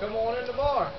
Come on in the bar.